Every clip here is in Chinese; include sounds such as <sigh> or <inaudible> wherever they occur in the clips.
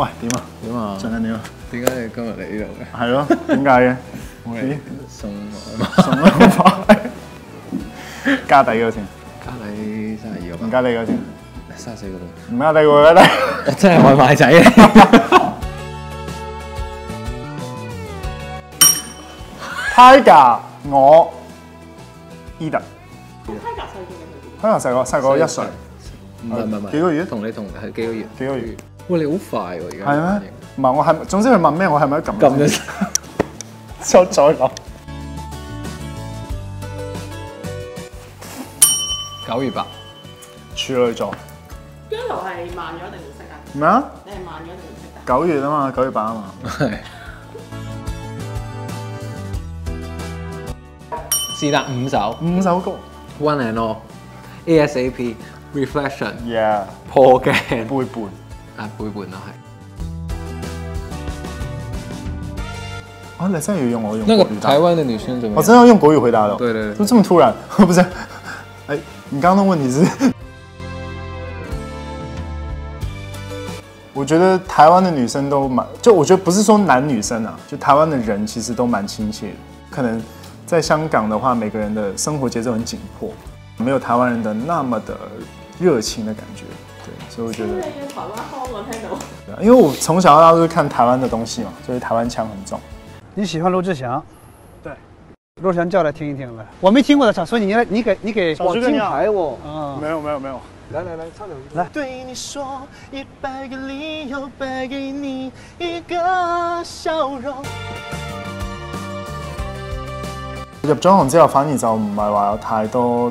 喂，點啊？點啊？最近點啊？點解你今日嚟呢度嘅？係咯，<laughs> 點解嘅？我咦嚟送外賣。加底嗰錢，加底三十二個唔吧，加你嗰錢，三十四個吧。唔加底喎，加底。真係外賣仔嚟。<laughs> Tiger，我 Eden，Tiger 細個嘅可能細個細個一歲，唔係唔係唔係，幾個月同你同係幾個月？幾個月。喂，你好快喎！而家係咩？唔係我係，總之佢問咩，我係咪都撳撳咗再再諗。九月八，處女座一路係慢咗定唔識啊？咩啊？你係慢咗定唔識啊？九月啊嘛，九月八啊嘛。係。是但五首五首歌，One and All，ASAP Reflection，，Yeah，破鏡，背叛。啊背叛都係。啊，你真係要用我用那個國語答台灣的女生怎麼樣？我真的要用國語回答的。對對對就這麼突然，<laughs> 不是？哎，你剛剛的問題是？我覺得台灣的女生都蠻，就我覺得不是說男女生啊，就台灣的人其實都蠻親切的。可能在香港的話，每個人的生活節奏很緊迫，沒有台灣人的那麼的熱情的感覺。對，所以我觉得你，嘅台灣腔我聽到。對啊因為我從小到大都是看台灣的東西嘛，所以台灣腔很重。你喜歡羅志祥？對，羅志祥叫來聽一聽來。我沒聽過的唱，所以你來，你給你給小豬哥你好金牌我。啊，沒有沒有沒有。來來來，唱兩句。來，对你说一百个理由，败给你一个笑容。入咗行之後，反而就唔係話有太多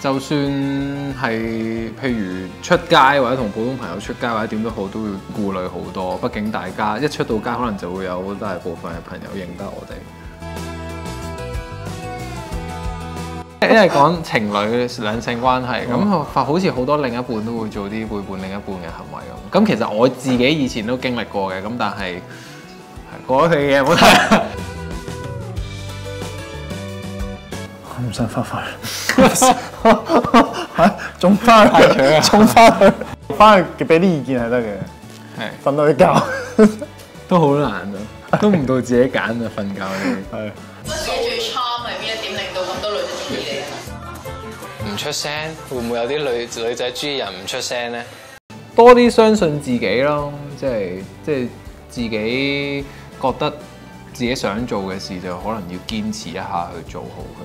就算係譬如出街或者同普通朋友出街或者點都好，都會顧慮好多。畢竟大家一出到街，可能就會有好大部分嘅朋友認得我哋。因為講情侶兩性關係，咁發好似好多另一半都會做啲背叛另一半嘅行為咁。咁其實我自己以前都經歷過嘅，咁但係係過咗去嘅嘢冇睇。<laughs> 我唔想翻返去，<laughs> <laughs> 嚇，仲翻太長啊去，仲翻去，翻去俾啲意見係得嘅，係瞓到去覺，都好難啊，都唔到自己揀啊，瞓覺呢係。<laughs> 自己最 charm 係邊一點令到咁多女仔中意你啊？唔出聲，會唔會有啲女女仔中意人唔出聲咧？多啲相信自己咯，即係即係自己覺得自己想做嘅事就可能要堅持一下去做好佢。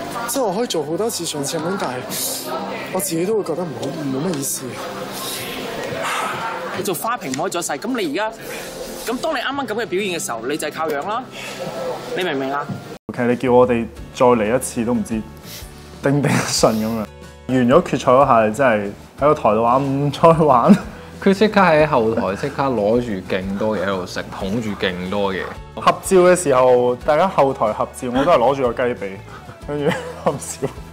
即係我可以做好多次上次咁樣，但係我自己都會覺得唔好冇乜意思。你做花瓶唔可以做一世，咁你而家咁當你啱啱咁嘅表現嘅時候，你就係靠樣啦。你明唔明啊？？OK，你叫我哋再嚟一次都唔知頂唔頂得順咁樣。完咗決賽嗰下，真係喺個台度玩唔再玩。佢即刻喺後台即刻攞住勁多嘢喺度食，捧住勁多嘢。合照嘅時候，大家後台合照，我都係攞住個雞髀，跟住合照。